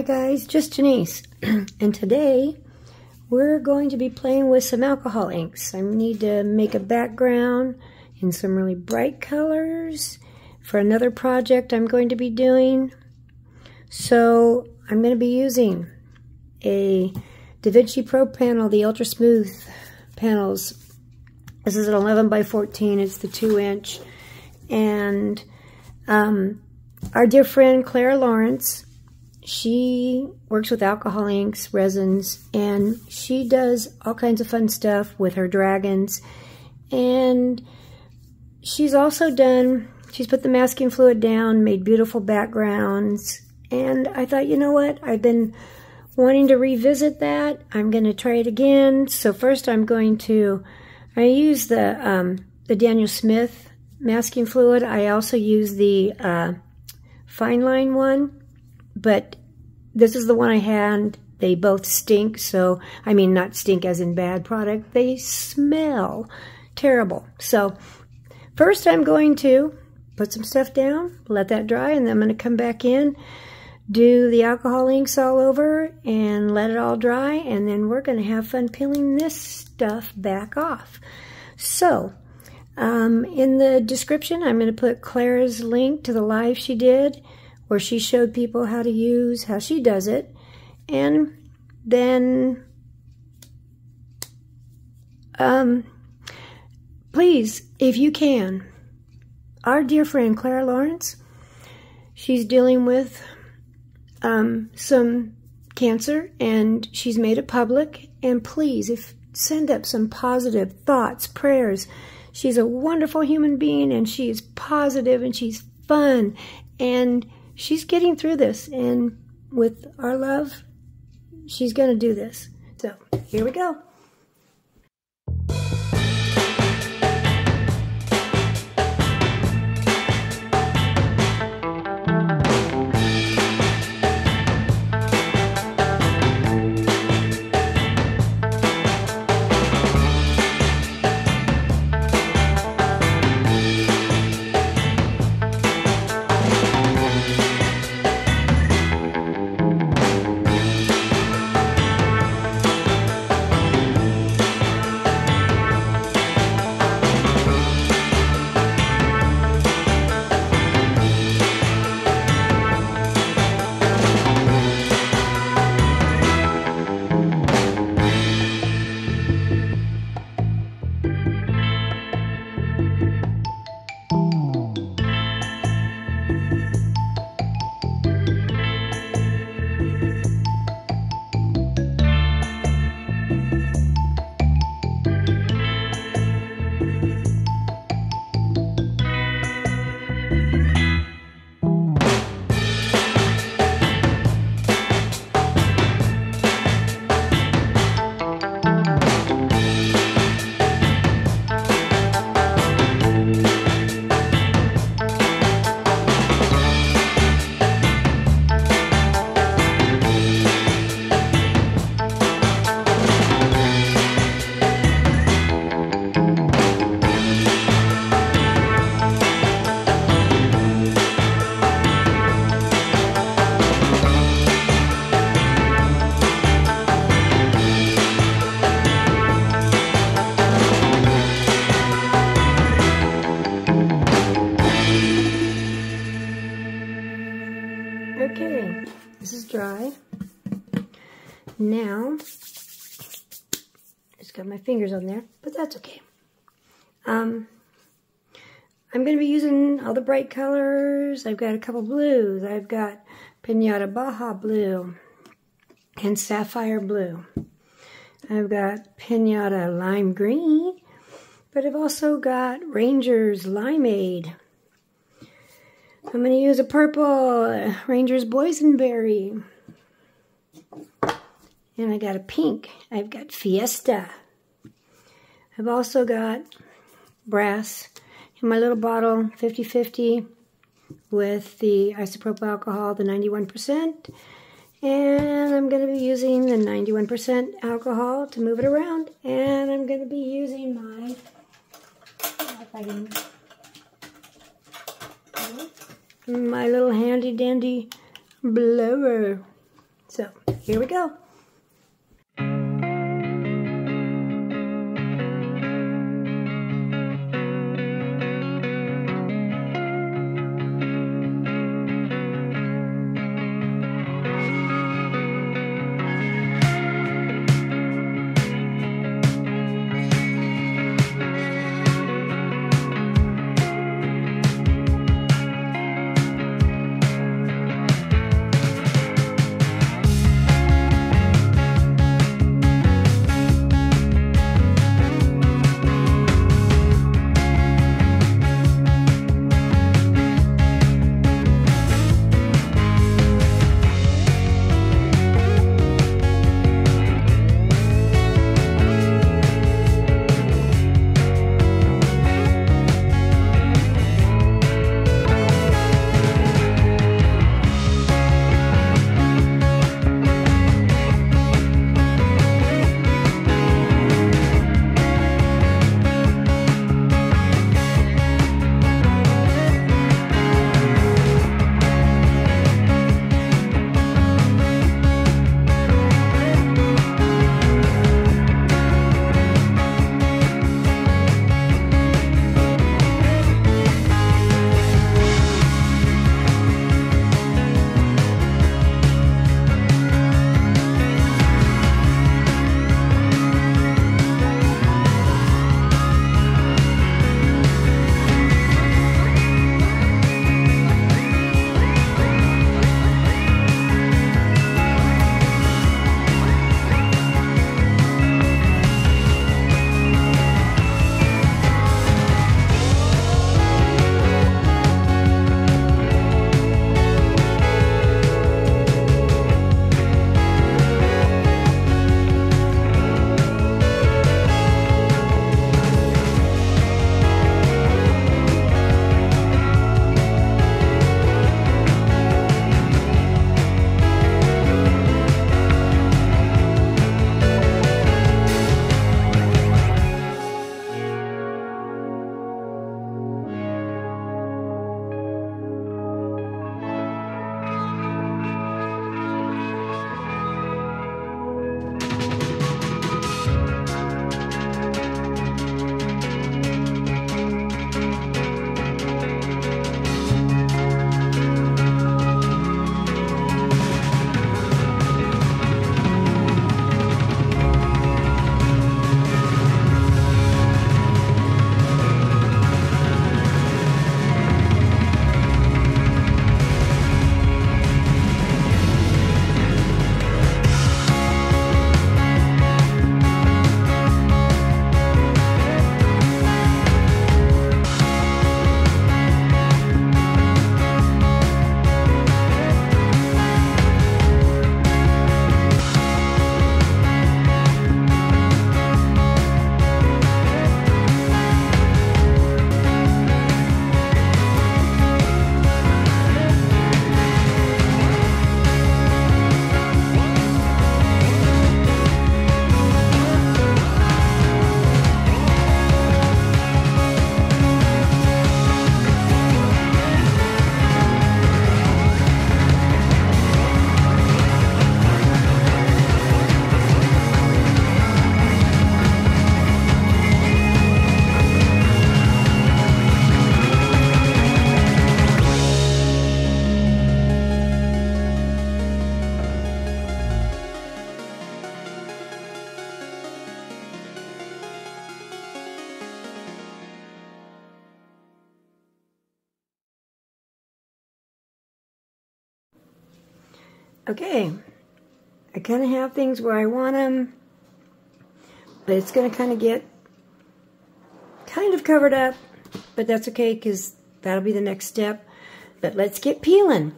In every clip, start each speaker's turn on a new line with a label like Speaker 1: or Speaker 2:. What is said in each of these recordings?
Speaker 1: Hi guys, just Janese. and today we're going to be playing with some alcohol inks. I need to make a background in some really bright colors for another project I'm going to be doing. So I'm going to be using a DaVinci Pro panel, the Ultra Smooth panels. This is an 11 by 14, it's the 2 inch. And um, our dear friend Clara Lawrence she works with alcohol inks, resins, and she does all kinds of fun stuff with her dragons. And she's also done, she's put the masking fluid down, made beautiful backgrounds. And I thought, you know what? I've been wanting to revisit that. I'm going to try it again. So first I'm going to, I use the, um, the Daniel Smith masking fluid. I also use the uh, fine line one but this is the one I had. They both stink, so, I mean, not stink as in bad product. They smell terrible. So, first I'm going to put some stuff down, let that dry, and then I'm going to come back in, do the alcohol inks all over, and let it all dry, and then we're going to have fun peeling this stuff back off. So, um, in the description, I'm going to put Clara's link to the live she did, where she showed people how to use, how she does it. And then, um, please, if you can, our dear friend Clara Lawrence, she's dealing with um, some cancer and she's made it public. And please, if send up some positive thoughts, prayers. She's a wonderful human being and she's positive and she's fun and she's getting through this. And with our love, she's going to do this. So here we go. Now, just got my fingers on there, but that's okay. Um, I'm going to be using all the bright colors. I've got a couple blues. I've got Pinata Baja Blue and Sapphire Blue. I've got Pinata Lime Green, but I've also got Rangers Limeade I'm going to use a purple Ranger's Boysenberry. And I got a pink. I've got Fiesta. I've also got brass in my little bottle, 50-50, with the isopropyl alcohol, the 91%. And I'm going to be using the 91% alcohol to move it around. And I'm going to be using my, can my little handy dandy blower. So here we go. Okay, I kind of have things where I want them, but it's going to kind of get kind of covered up, but that's okay because that'll be the next step. But let's get peeling.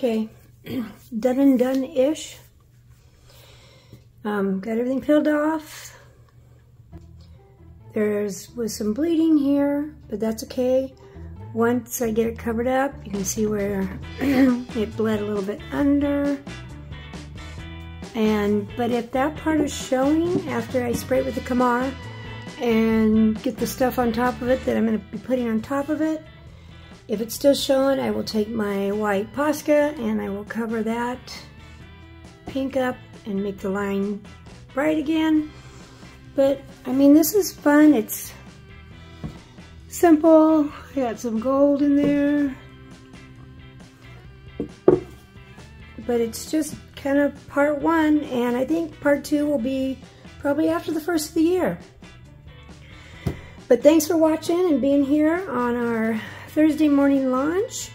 Speaker 1: done and done-ish. Um, got everything peeled off. There's was some bleeding here, but that's okay. Once I get it covered up, you can see where it bled a little bit under. And, but if that part is showing after I spray it with the Kamar and get the stuff on top of it that I'm going to be putting on top of it, if it's still showing, I will take my white Posca and I will cover that pink up and make the line bright again. But, I mean, this is fun. It's simple. I got some gold in there. But it's just kind of part one, and I think part two will be probably after the first of the year. But thanks for watching and being here on our Thursday morning launch.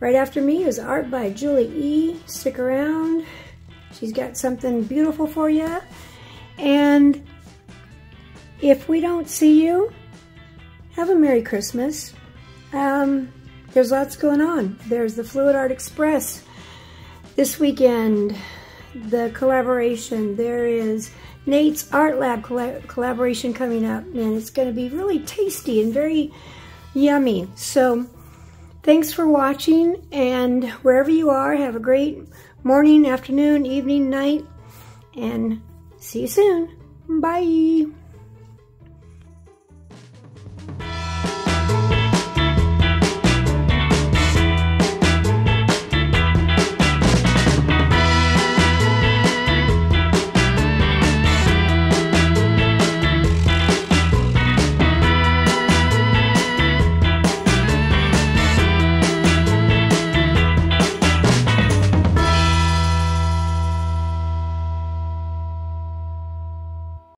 Speaker 1: Right after me is art by Julie E. Stick around. She's got something beautiful for you. And if we don't see you, have a Merry Christmas. Um, there's lots going on. There's the Fluid Art Express this weekend, the collaboration. There is Nate's Art Lab collaboration coming up, and it's going to be really tasty and very yummy. So thanks for watching, and wherever you are, have a great morning, afternoon, evening, night, and see you soon. Bye.